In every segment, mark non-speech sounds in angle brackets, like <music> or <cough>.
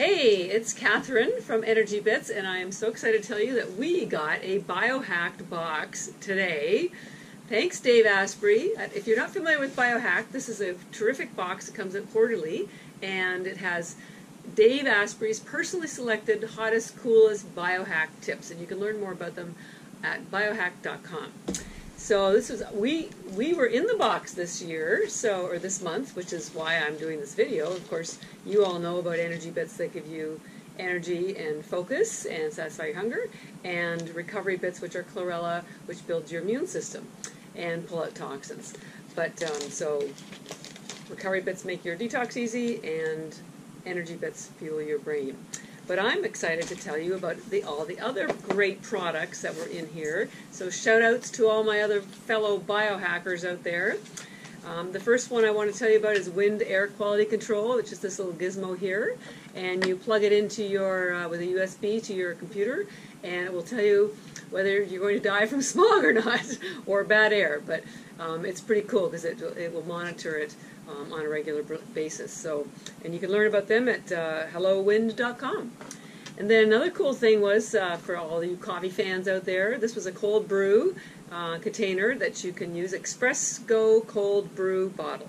Hey, it's Catharine from Energy Bits, and I am so excited to tell you that we got a biohacked box today. Thanks, Dave Asprey. Uh, if you're not familiar with Biohack, this is a terrific box that comes out quarterly, and it has Dave Asprey's personally selected hottest, coolest biohack tips, and you can learn more about them at biohacked.com. So this was we we were in the box this year, so or this month, which is why I'm doing this video. Of course, you all know about energy bits that give you energy and focus and satisfy your hunger, and recovery bits, which are chlorella, which builds your immune system and pull out toxins. But um, so recovery bits make your detox easy, and energy bits fuel your brain. But I'm excited to tell you about the, all the other great products that were in here. So shout outs to all my other fellow biohackers out there. Um, the first one I want to tell you about is WYND Air Quality Control, which is this little gizmo here. And you plug it into your, uh, with a USB to your computer, and it will tell you whether you're going to die from <laughs> smog or not, or bad air. But um, it's pretty cool because it, it will monitor it um, on a regular basis. So, and you can learn about them at uh, hellowynd.com. And then another cool thing was uh, for all you coffee fans out there, this was a cold brew uh, container that you can use ExpressGo cold brew bottle.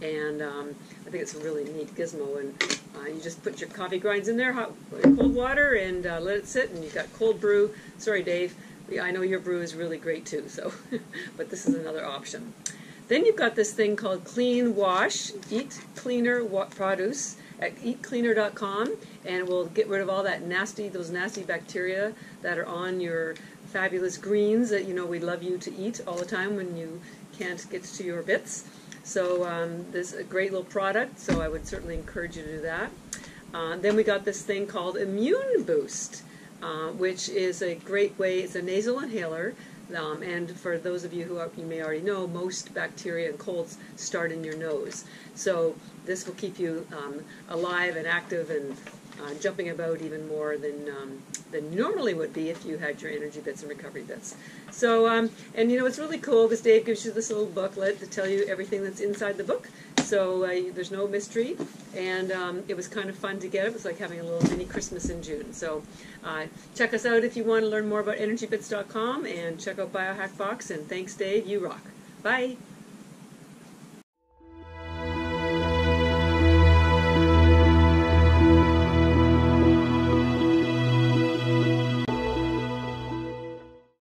And um, I think it's a really neat gizmo. And uh, you just put your coffee grinds in there, hot, cold water, and uh, let it sit, and you've got cold brew. Sorry, Dave. I know your brew is really great too. So, <laughs> but this is another option. Then you've got this thing called Clean Wash, Eat Cleaner Produce at eatcleaner.com, and we'll get rid of all that nasty, those nasty bacteria that are on your fabulous greens that you know we love you to eat all the time when you can't get to your bits. So um, this is a great little product, so I would certainly encourage you to do that. Uh, then we got this thing called Immune Boost, uh, which is a great way, it's a nasal inhaler um, and for those of you who are, you may already know, most bacteria and colds start in your nose. So this will keep you um, alive and active and uh, jumping about even more than um, than normally would be if you had your energy bits and recovery bits. So, um, and you know, it's really cool because Dave gives you this little booklet to tell you everything that's inside the book. So uh, there's no mystery, and um, it was kind of fun to get. It was like having a little mini Christmas in June. So uh, check us out if you want to learn more about EnergyBits.com and check out Biohackbox. And thanks, Dave. You rock. Bye.